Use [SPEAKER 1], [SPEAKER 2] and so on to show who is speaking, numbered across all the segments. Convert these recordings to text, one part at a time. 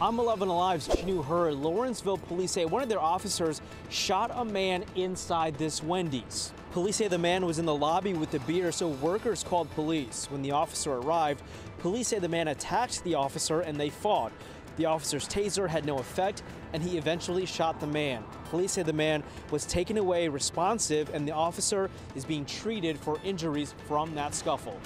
[SPEAKER 1] I'm 11 Alive's Chenue Her. Lawrenceville police say one of their officers shot a man inside this Wendy's. Police say the man was in the lobby with the beer, so workers called police. When the officer arrived, police say the man attacked the officer and they fought. The officer's taser had no effect, and he eventually shot the man. Police say the man was taken away responsive, and the officer is being treated for injuries from that scuffle.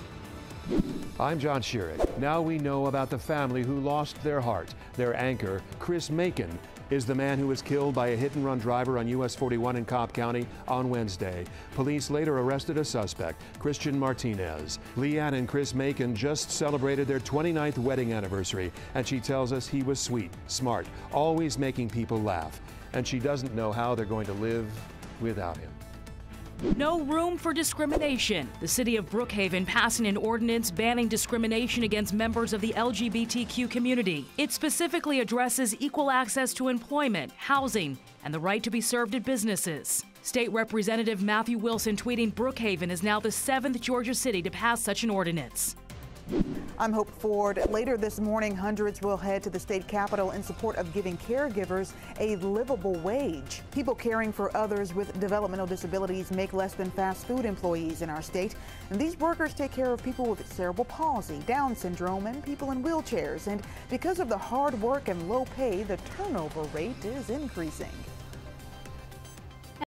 [SPEAKER 2] I'm Jon Shirek. Now we know about the family who lost their heart. Their anchor, Chris Macon, is the man who was killed by a hit and run driver on US 41 in Cobb County on Wednesday. Police later arrested a suspect, Christian Martinez. Leanne and Chris Macon just celebrated their 29th wedding anniversary, and she tells us he was sweet, smart, always making people laugh. And she doesn't know how they're going to live without him.
[SPEAKER 3] No room for discrimination. The city of Brookhaven passing an ordinance banning discrimination against members of the LGBTQ community. It specifically addresses equal access to employment, housing, and the right to be served at businesses. State Representative Matthew Wilson tweeting Brookhaven is now the seventh Georgia city to pass such an ordinance.
[SPEAKER 4] I'm Hope Ford. Later this morning, hundreds will head to the state capitol in support of giving caregivers a livable wage. People caring for others with developmental disabilities make less than fast food employees in our state. And these workers take care of people with cerebral palsy, Down syndrome, and people in wheelchairs. And because of the hard work and low pay, the turnover rate is increasing.